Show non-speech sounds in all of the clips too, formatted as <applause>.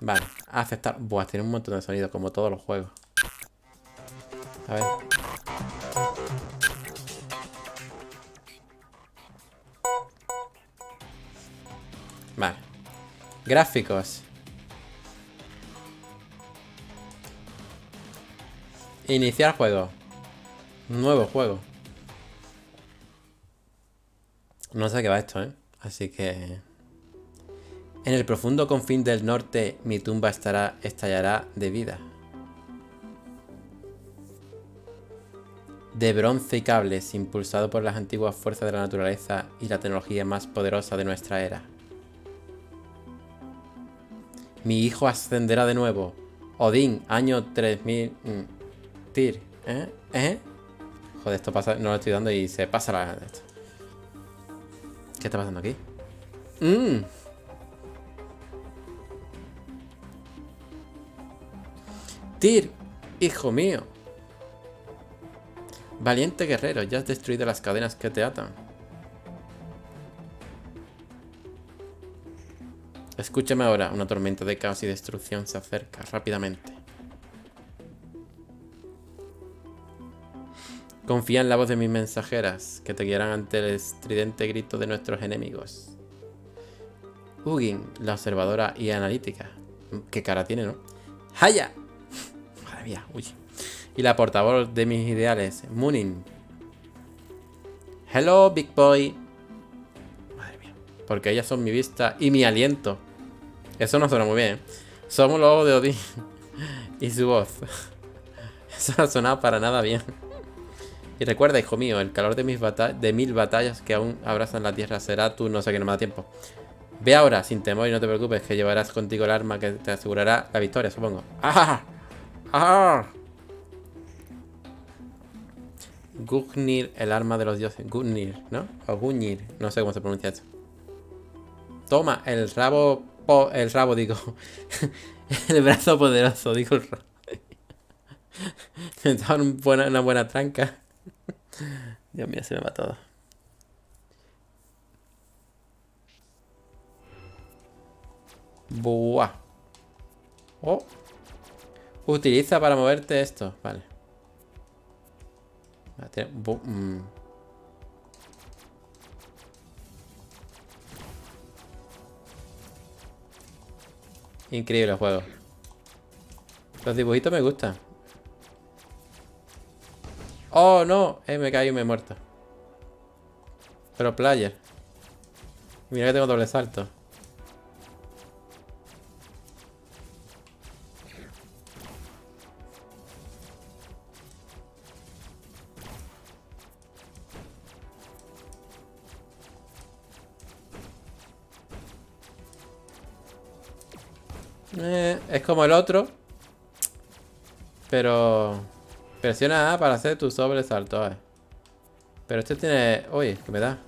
Vale, aceptar. Buah, tiene un montón de sonidos, como todos los juegos. A ver. Vale. Gráficos. Iniciar juego. Nuevo juego. No sé qué va esto, ¿eh? Así que... En el profundo confín del norte mi tumba estará, estallará de vida. De bronce y cables, impulsado por las antiguas fuerzas de la naturaleza y la tecnología más poderosa de nuestra era. Mi hijo ascenderá de nuevo. Odín, año 3000... mm, Tir, ¿eh? ¿Eh? Joder, esto pasa... No lo estoy dando y se pasa la... ¿Qué está pasando aquí? Mmm. Tyr, hijo mío. Valiente guerrero, ya has destruido las cadenas que te atan. Escúchame ahora, una tormenta de caos y destrucción se acerca rápidamente. Confía en la voz de mis mensajeras, que te guiarán ante el estridente grito de nuestros enemigos. Ugin, la observadora y analítica. ¿Qué cara tiene, no? ¡Haya! Uy. Y la portavoz de mis ideales, Munin. Hello, Big Boy. Madre mía. Porque ellas son mi vista y mi aliento. Eso no suena muy bien. ¿eh? Somos los de Odín. <laughs> y su voz. <laughs> Eso no ha sonado para nada bien. Y recuerda, hijo mío, el calor de, mis de mil batallas que aún abrazan la tierra será tú, no sé qué no me da tiempo. Ve ahora, sin temor y no te preocupes, que llevarás contigo el arma que te asegurará la victoria, supongo. ¡Ah! ¡Ah! Gugnir, el arma de los dioses. Gugnir, ¿no? O Gugnir, no sé cómo se pronuncia esto. Toma, el rabo... el rabo, digo. <laughs> el brazo poderoso, digo el rabo. <laughs> Me da una buena tranca. <laughs> Dios mío, se me va todo. Buah. Oh. Utiliza para moverte esto. Vale. Mm. Increíble el juego. Los dibujitos me gustan. Oh, no. Eh, me caí y me he muerto. Pero player. Mira que tengo doble salto. Otro. Pero... Presiona A para hacer tu sobresalto. Pero este tiene... Uy, ¿qué me da?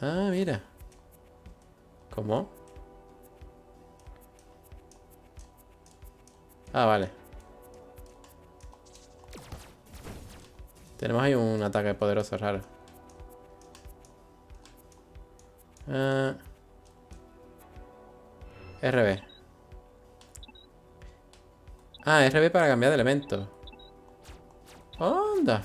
Ah, mira. ¿Cómo? Ah, vale. Tenemos ahí un ataque poderoso raro. Ah. RB. Ah, RB para cambiar de elemento. ¡Onda!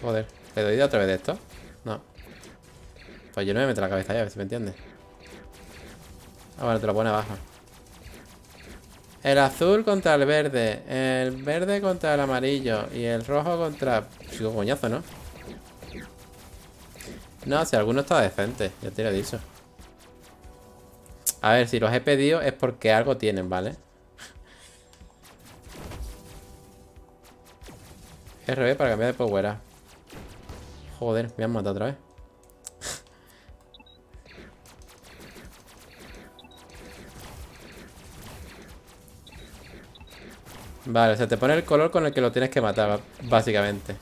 Joder, ¿le doy de otra vez de esto? No Pues yo no me meto la cabeza ya, a ver si me entiendes Ah, bueno, te lo pone abajo el azul contra el verde. El verde contra el amarillo. Y el rojo contra... Sigo coñazo, ¿no? No, si alguno está decente. Ya te lo he dicho. A ver, si los he pedido es porque algo tienen, ¿vale? <laughs> RB para cambiar de power Joder, me han matado otra vez. Vale, o sea, te pone el color con el que lo tienes que matar, básicamente.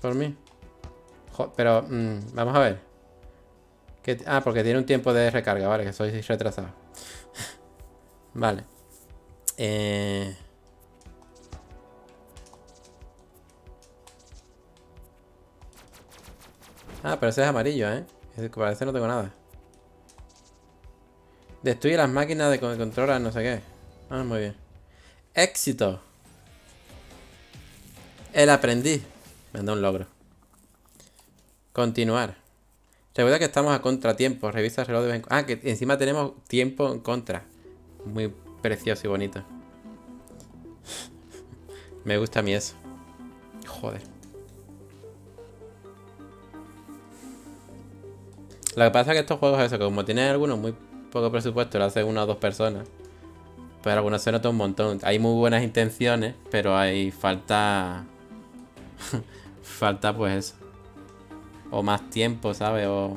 Por mí. pero, mm, vamos a ver. ah, porque tiene un tiempo de recarga, vale, que soy retrasado. <laughs> vale. Eh... Ah, pero ese es amarillo, ¿eh? Es que parece no tengo nada. Destruye las máquinas de controlar no sé qué. Ah, muy bien. Éxito. El aprendiz. Me da un logro. Continuar. Recuerda que estamos a contratiempo. Revisa el reloj de Ah, que encima tenemos tiempo en contra. Muy precioso y bonito. <laughs> Me gusta a mí eso. Joder. Lo que pasa es que estos juegos, eso, como tienen algunos muy poco presupuesto, lo hace una o dos personas. Pero algunos se nota un montón. Hay muy buenas intenciones, pero hay falta. <laughs> falta, pues eso. O más tiempo, ¿sabes? O.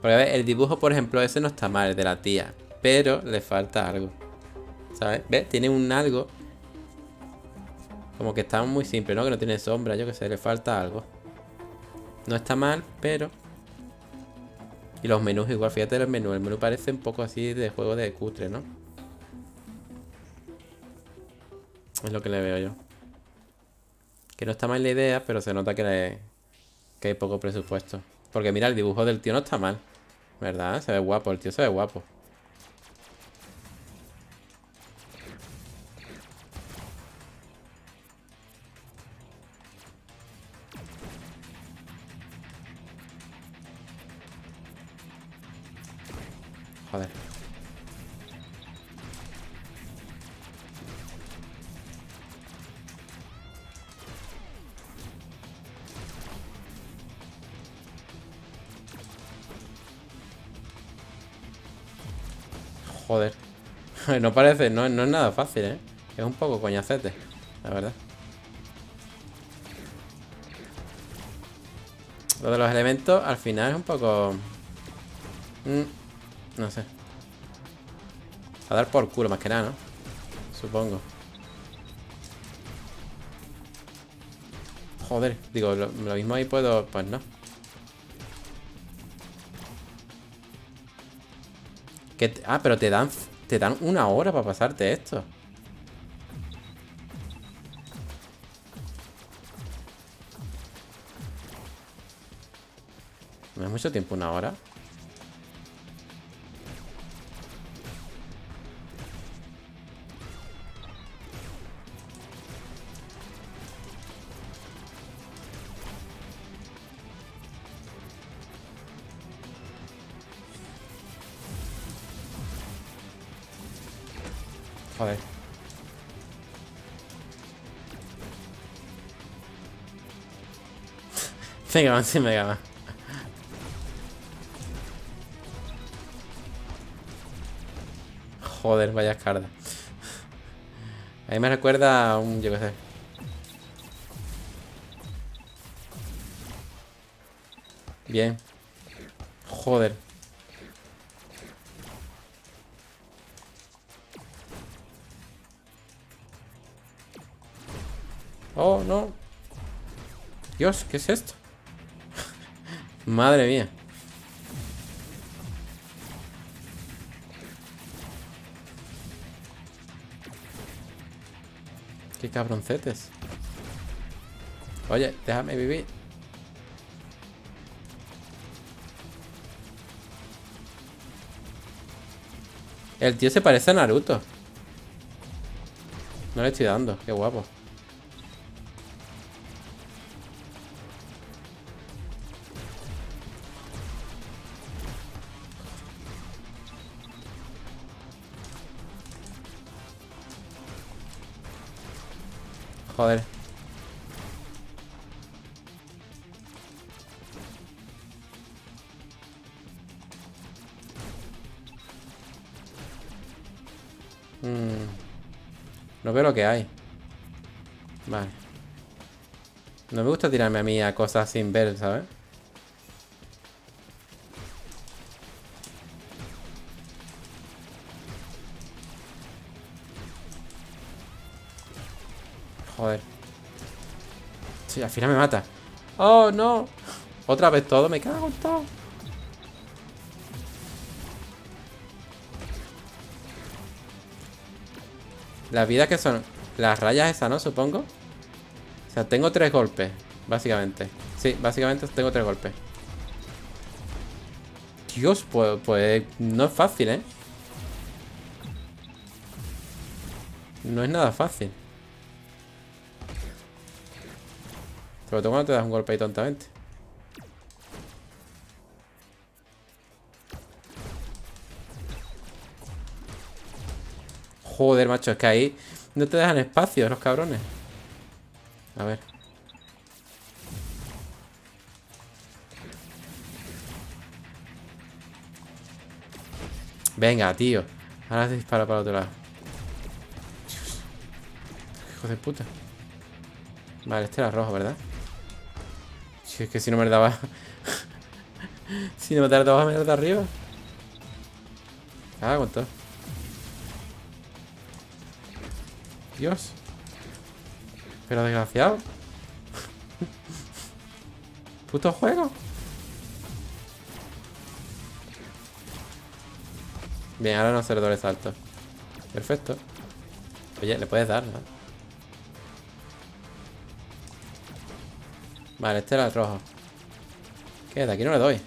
Porque a ver, el dibujo, por ejemplo, ese no está mal, el de la tía. Pero le falta algo. ¿Sabes? ¿Ves? Tiene un algo. Como que está muy simple, ¿no? Que no tiene sombra, yo que sé, le falta algo. No está mal, pero y los menús igual, fíjate el menú. El menú parece un poco así de juego de cutre, ¿no? Es lo que le veo yo. Que no está mal la idea, pero se nota que, que hay poco presupuesto. Porque mira, el dibujo del tío no está mal. ¿Verdad? Se ve guapo, el tío se ve guapo. Joder. <laughs> no parece, no, es nada fácil, ¿eh? Es un poco coñacete, la verdad. Lo de los elementos al final es un poco... Mm, no sé. A dar por culo más que nada, ¿no? Supongo. Joder, digo, lo, mismo ahí puedo... Pues no. Ah, pero te dan, te dan una hora para pasarte esto. ¿No es mucho tiempo una hora? Venga, Man, sí, Mega Joder, vaya carda. Ahí me recuerda a un, yo qué sé. Bien. Joder. Oh, no. Dios, ¿qué es esto? Madre mía. Qué cabroncetes. Oye, déjame vivir. El tío se parece a Naruto. No le estoy dando, qué guapo. Joder. Mm. No veo lo que hay. Vale. No me gusta tirarme a mí a cosas sin ver, ¿sabes? Al final me mata. ¡Oh, no! Otra vez todo, me cago en todo. Las vidas que son... Las rayas esas, ¿no? Supongo. O sea, tengo tres golpes, básicamente. Sí, básicamente tengo tres golpes. Dios, pues, pues no es fácil, ¿eh? No es nada fácil. Sobre todo cuando te das un golpe ahí tontamente. Joder, macho, es que ahí no te dejan espacio los cabrones. A ver. Venga, tío. Ahora te dispara para el otro lado. Dios. Hijo de puta. Vale, este era rojo, ¿verdad? Es que si no me daba... <laughs> si no me daba me de arriba. Ah, todo. Dios. Pero desgraciado. <laughs> Puto juego. Bien, ahora no hacer doble salto. Perfecto. Oye, le puedes dar, ¿no? Vale, este era el rojo. ¿Qué? De aquí no le doy.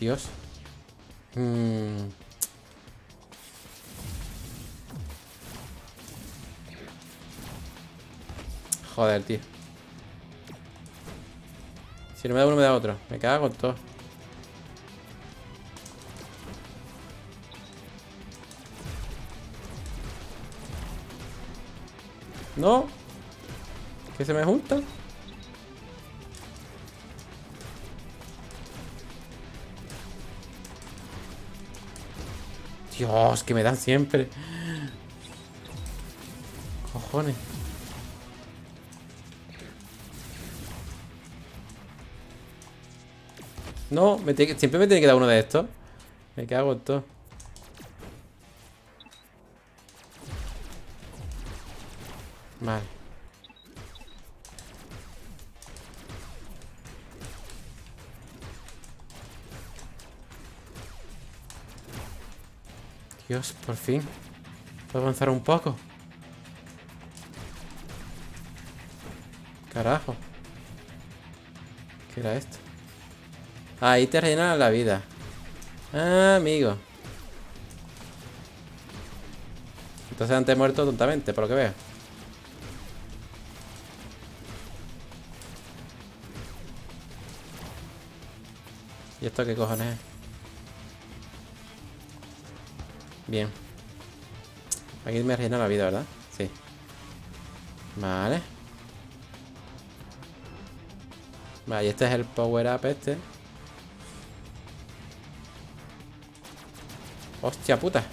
Dios. Mm. Joder, tío. Si no me da uno, me da otro. Me cago con todo. No. ¿Qué se me junta? Dios, que me dan siempre. Cojones. No, siempre me tiene que dar uno de estos. Me cago en todo. Dios, por fin. Puedo avanzar un poco. Carajo. ¿Qué era esto? Ahí te rellenan la vida. Ah, amigo. Entonces antes he muerto tontamente, por lo que veo. ¿Y esto qué cojones es? Bien. Aquí me rellena la vida, ¿verdad? Sí. Vale. Vale, y este es el power up este. Hostia puta.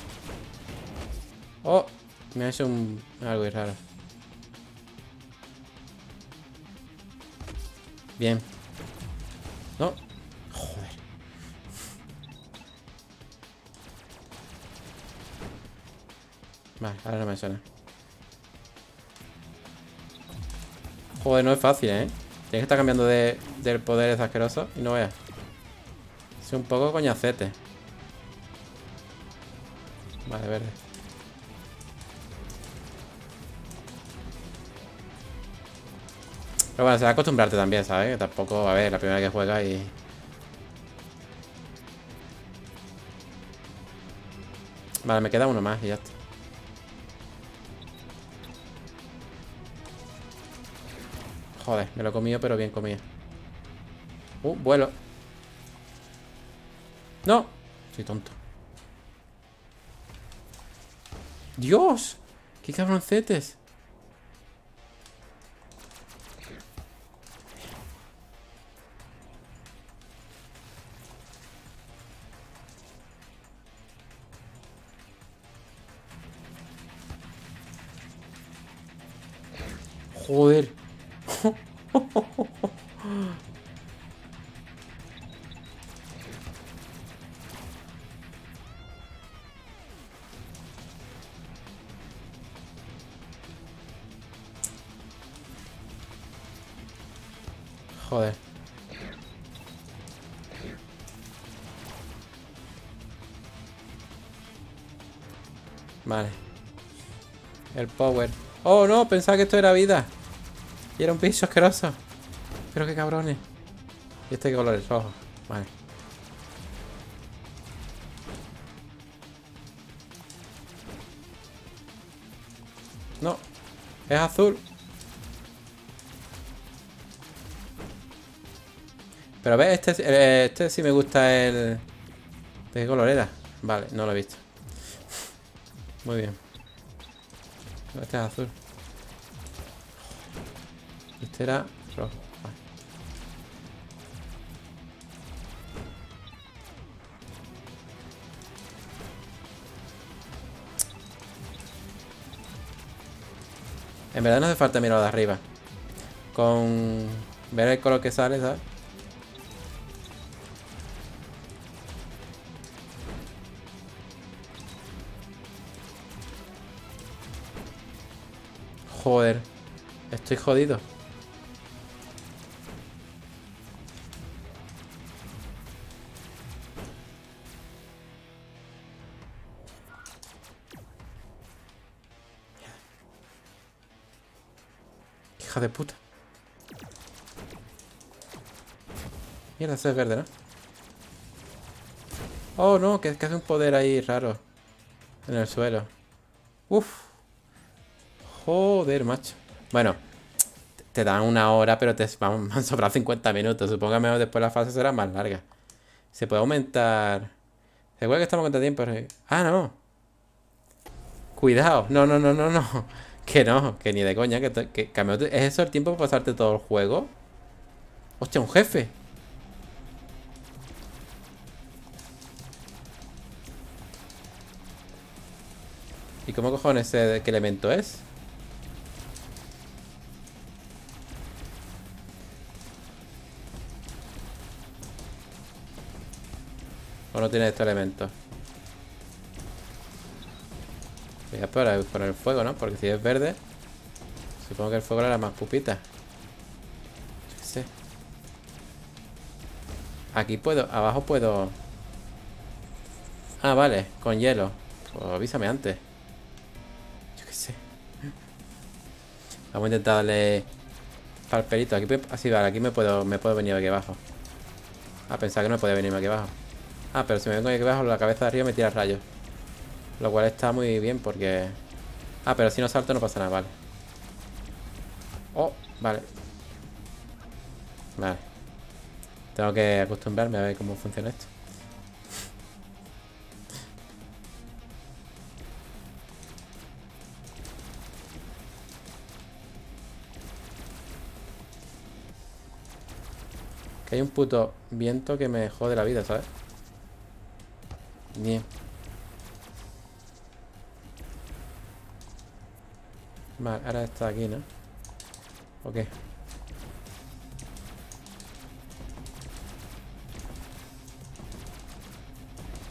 Oh, me ha hecho un... algo raro. Bien. No. Vale, ahora no me suena. Joder, no es fácil, ¿eh? Tienes que estar cambiando de, del poder asqueroso y no veas. Es un poco coñacete. Vale, verde. Pero bueno, se va a acostumbrarte también, ¿sabes? Que tampoco, a ver, la primera vez que juegas y... Vale, me queda uno más y ya está. Joder, me lo he comido, pero bien comido. Uh, vuelo. No. Soy tonto. ¡Dios! ¡Qué cabroncetes! Joder. Vale. El power. Oh, no, pensaba que esto era vida. Y era un piso asqueroso. Pero qué cabrones. ¿Y este qué color es? Rojo. Vale. No. Es azul. Pero ves, este, eh, este sí me gusta el... ¿De qué color? Vale, no lo he visto. Muy bien. Este es azul. Este era rojo. En verdad no hace falta mirar de arriba. Con ver el color que sale, ¿sabes? Joder. Estoy jodido. Hija de puta. Mierda, ese es verde, ¿no? Oh, no, que, que hace un poder ahí raro. En el suelo. Uf. Joder, macho. Bueno, te dan una hora, pero te van, a sobrar 50 minutos. Supongo que después la fase será más larga. Se puede aumentar. ¿Se acuerda que estamos con tiempo? Ah, no. Cuidado. No, no, no, no, no. <laughs> Que no, que ni de coña. Que, que ¿Es eso el tiempo para pasarte todo el juego? Hostia, un jefe. ¿Y cómo cojones qué elemento es? ¿O no tiene estos elementos? Voy a poner, el fuego, ¿no? Porque si es verde Supongo que el fuego era más pupita Yo qué sé. Aquí puedo, abajo puedo. Ah, vale, con hielo. Pues avísame antes. Yo qué sé. Vamos a intentar darle Palperito, aquí así vale, aquí me puedo Me puedo venir aquí abajo. A pensar que no puede venirme aquí abajo Ah, pero si me vengo aquí abajo, la cabeza de arriba me tira rayos. Lo cual está muy bien porque... Ah, pero si no salto no pasa nada, vale. Oh, vale. Vale. Tengo que acostumbrarme a ver cómo funciona esto. Que hay un puto viento que me jode la vida, ¿sabes? Bien. Vale, ahora está aquí, ¿no? Ok.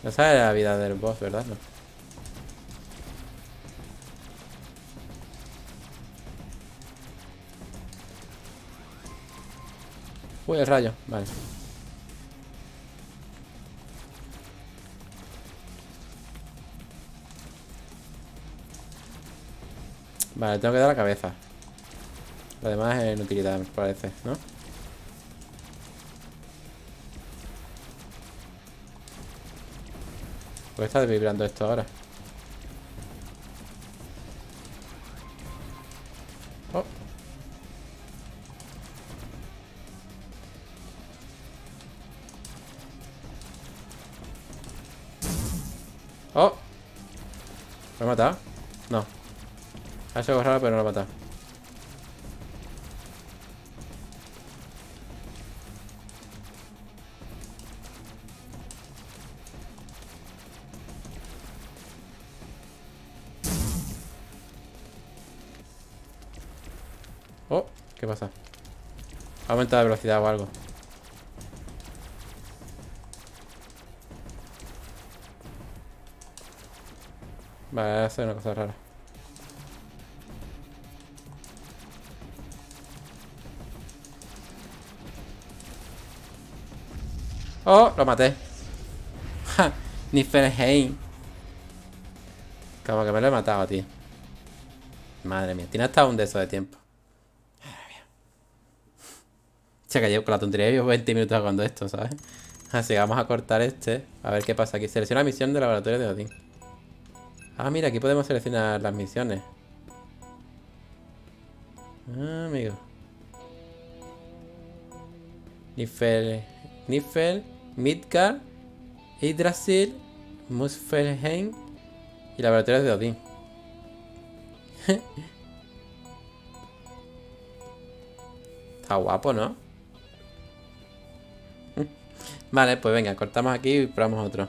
No sabe la vida del boss, ¿verdad? No. Uy, el rayo. Vale. Vale, tengo que dar la cabeza. Lo demás es inutilidad, me parece, ¿no? ¿Por qué está vibrando esto ahora? Ha hecho raro, pero no lo ha matado. Oh, ¿qué pasa? Ha aumentado la velocidad o algo. Vale, hace una cosa rara. ¡Oh! Lo maté. Niflheim. Como que me lo he matado, tío. Madre mía. Tiene hasta un de esos de tiempo. Madre mía. Se cayó con la tontería. Llevo 20 minutos jugando esto, ¿sabes? Así que vamos a cortar este. A ver qué pasa aquí. Selecciona misión del laboratorio de Odín. Ah, mira, aquí podemos seleccionar las misiones. Ah, amigo. Nifel, Nifel, Midgar, Yggdrasil, Muspelheim y Laboratorios de Odín. <laughs> Está guapo, ¿no? <laughs> Vale, pues venga, cortamos aquí y probamos otro.